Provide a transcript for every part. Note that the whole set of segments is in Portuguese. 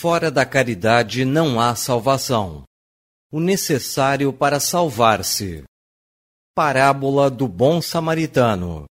Fora da caridade não há salvação. O necessário para salvar-se. Parábola do Bom Samaritano.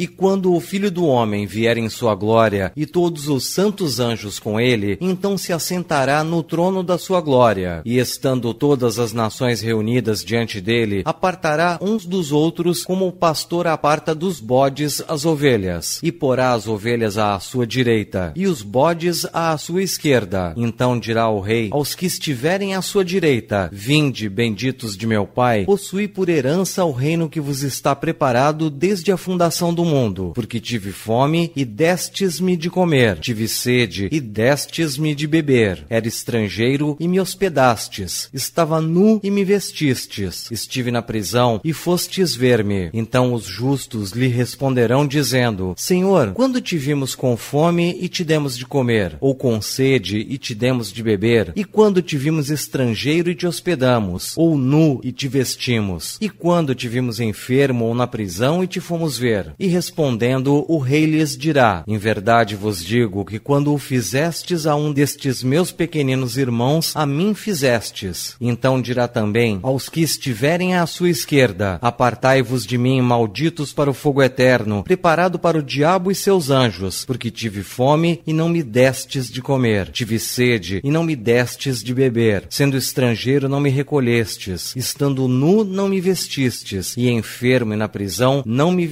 E quando o Filho do Homem vier em sua glória, e todos os santos anjos com ele, então se assentará no trono da sua glória, e estando todas as nações reunidas diante dele, apartará uns dos outros, como o pastor aparta dos bodes as ovelhas, e porá as ovelhas à sua direita, e os bodes à sua esquerda. Então dirá o rei aos que estiverem à sua direita: Vinde, benditos de meu Pai, possui por herança o reino que vos está preparado desde a fundação do mundo, porque tive fome e destes-me de comer, tive sede e destes-me de beber, era estrangeiro e me hospedastes, estava nu e me vestistes, estive na prisão e fostes ver-me. Então os justos lhe responderão dizendo: Senhor, quando te vimos com fome e te demos de comer, ou com sede e te demos de beber, e quando te vimos estrangeiro e te hospedamos, ou nu e te vestimos, e quando te vimos enfermo ou na prisão e te fomos ver, e respondendo, o rei lhes dirá: Em verdade vos digo que quando o fizestes a um destes meus pequeninos irmãos, a mim fizestes. Então dirá também aos que estiverem à sua esquerda: Apartai-vos de mim, malditos, para o fogo eterno, preparado para o diabo e seus anjos, porque tive fome e não me destes de comer, tive sede e não me destes de beber, sendo estrangeiro não me recolhestes, estando nu não me vestistes, e enfermo e na prisão não me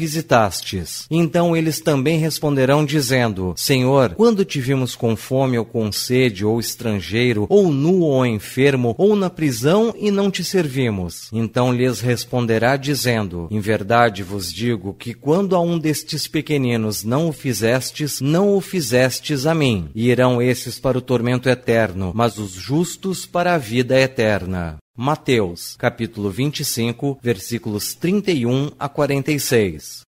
então eles também responderão, dizendo: Senhor, quando te vimos com fome ou com sede, ou estrangeiro, ou nu ou enfermo, ou na prisão e não te servimos? Então lhes responderá, dizendo: Em verdade vos digo que quando a um destes pequeninos não o fizestes, não o fizestes a mim. E irão esses para o tormento eterno, mas os justos para a vida eterna. Mateus, capítulo 25, versículos 31 a 46.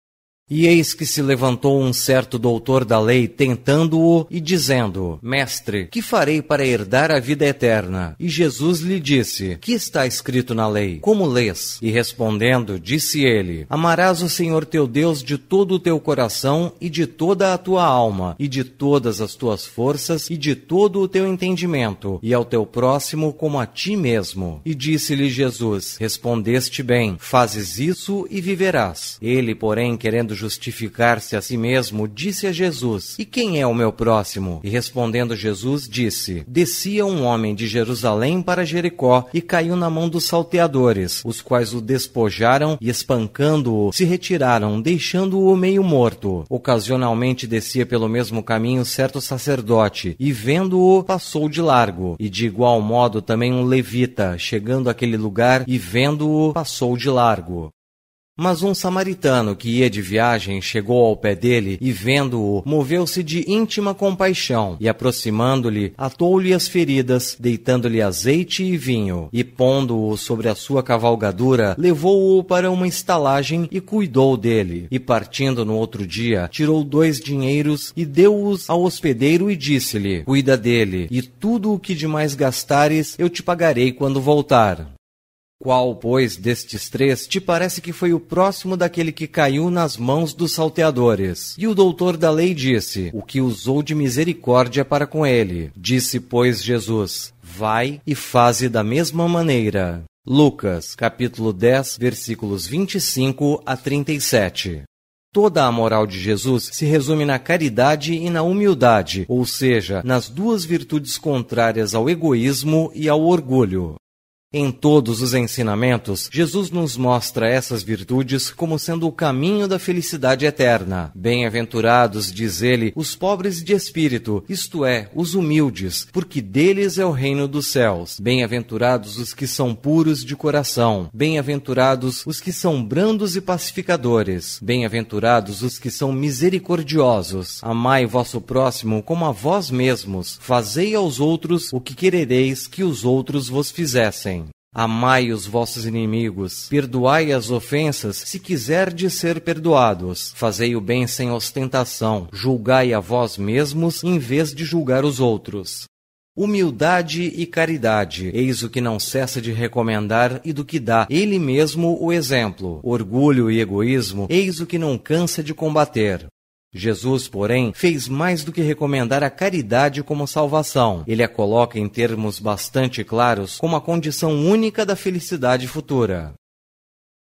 E eis que se levantou um certo doutor da lei, tentando-o e dizendo: Mestre, que farei para herdar a vida eterna? E Jesus lhe disse: Que está escrito na lei? Como lês? E respondendo, disse ele: Amarás o Senhor teu Deus de todo o teu coração e de toda a tua alma, e de todas as tuas forças e de todo o teu entendimento, e ao teu próximo como a ti mesmo. E disse-lhe Jesus: Respondeste bem, fazes isso e viverás. Ele, porém, querendo justificar-se a si mesmo, disse a Jesus: E quem é o meu próximo? E respondendo Jesus, disse: Descia um homem de Jerusalém para Jericó e caiu na mão dos salteadores, os quais o despojaram e, espancando-o, se retiraram, deixando-o meio morto. Ocasionalmente descia pelo mesmo caminho certo sacerdote, e vendo-o, passou de largo. E de igual modo também um levita, chegando àquele lugar e vendo-o, passou de largo. Mas um samaritano que ia de viagem chegou ao pé dele e, vendo-o, moveu-se de íntima compaixão e, aproximando-lhe, atou-lhe as feridas, deitando-lhe azeite e vinho, e, pondo-o sobre a sua cavalgadura, levou-o para uma estalagem e cuidou dele. E, partindo no outro dia, tirou dois dinheiros e deu-os ao hospedeiro e disse-lhe: Cuida dele, e tudo o que demais gastares eu te pagarei quando voltar. Qual, pois, destes três te parece que foi o próximo daquele que caiu nas mãos dos salteadores? E o doutor da lei disse: O que usou de misericórdia para com ele. Disse, pois, Jesus: Vai e faze da mesma maneira. Lucas, capítulo 10, versículos 25 a 37. Toda a moral de Jesus se resume na caridade e na humildade, ou seja, nas duas virtudes contrárias ao egoísmo e ao orgulho. Em todos os ensinamentos, Jesus nos mostra essas virtudes como sendo o caminho da felicidade eterna. Bem-aventurados, diz ele, os pobres de espírito, isto é, os humildes, porque deles é o reino dos céus. Bem-aventurados os que são puros de coração. Bem-aventurados os que são brandos e pacificadores. Bem-aventurados os que são misericordiosos. Amai vosso próximo como a vós mesmos. Fazei aos outros o que querereis que os outros vos fizessem. Amai os vossos inimigos, perdoai as ofensas, se quiserdes ser perdoados. Fazei o bem sem ostentação, julgai a vós mesmos em vez de julgar os outros. Humildade e caridade, eis o que não cessa de recomendar e do que dá ele mesmo o exemplo. Orgulho e egoísmo, eis o que não cansa de combater. Jesus, porém, fez mais do que recomendar a caridade como salvação. Ele a coloca em termos bastante claros como a condição única da felicidade futura.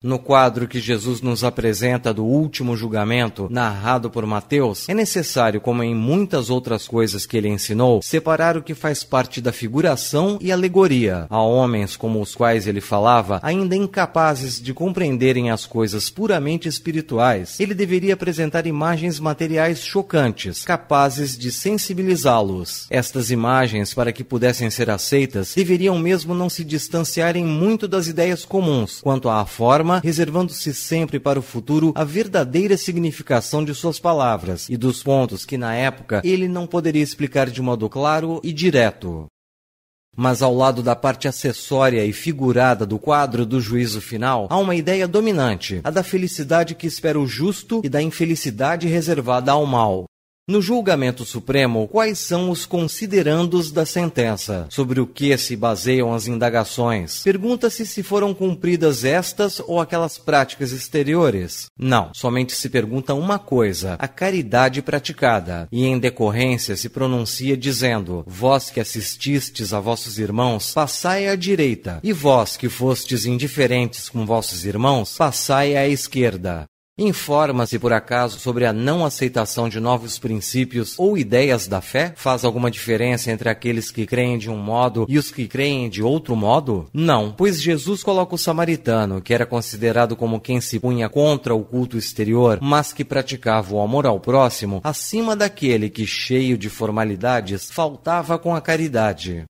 No quadro que Jesus nos apresenta do último julgamento, narrado por Mateus, é necessário, como em muitas outras coisas que ele ensinou, separar o que faz parte da figuração e alegoria. Há homens como os quais ele falava, ainda incapazes de compreenderem as coisas puramente espirituais. Ele deveria apresentar imagens materiais chocantes, capazes de sensibilizá-los. Estas imagens, para que pudessem ser aceitas, deveriam mesmo não se distanciarem muito das ideias comuns quanto à forma forma, reservando-se sempre para o futuro a verdadeira significação de suas palavras e dos pontos que na época ele não poderia explicar de modo claro e direto. Mas ao lado da parte acessória e figurada do quadro do juízo final, há uma ideia dominante, a da felicidade que espera o justo e da infelicidade reservada ao mal. No julgamento supremo, quais são os considerandos da sentença? Sobre o que se baseiam as indagações? Pergunta-se se foram cumpridas estas ou aquelas práticas exteriores. Não, somente se pergunta uma coisa: a caridade praticada. E em decorrência se pronuncia dizendo: Vós que assististes a vossos irmãos, passai à direita, e vós que fostes indiferentes com vossos irmãos, passai à esquerda. Informa-se por acaso sobre a não aceitação de novos princípios ou ideias da fé? Faz alguma diferença entre aqueles que creem de um modo e os que creem de outro modo? Não, pois Jesus coloca o samaritano, que era considerado como quem se punha contra o culto exterior, mas que praticava o amor ao próximo, acima daquele que, cheio de formalidades, faltava com a caridade.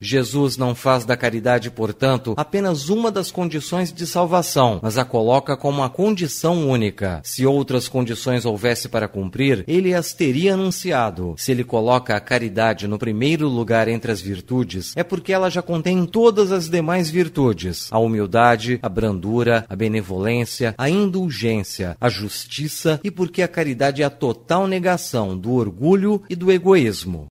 Jesus não faz da caridade, portanto, apenas uma das condições de salvação, mas a coloca como uma condição única. Se outras condições houvesse para cumprir, ele as teria anunciado. Se ele coloca a caridade no primeiro lugar entre as virtudes, é porque ela já contém todas as demais virtudes: a humildade, a brandura, a benevolência, a indulgência, a justiça e porque a caridade é a total negação do orgulho e do egoísmo.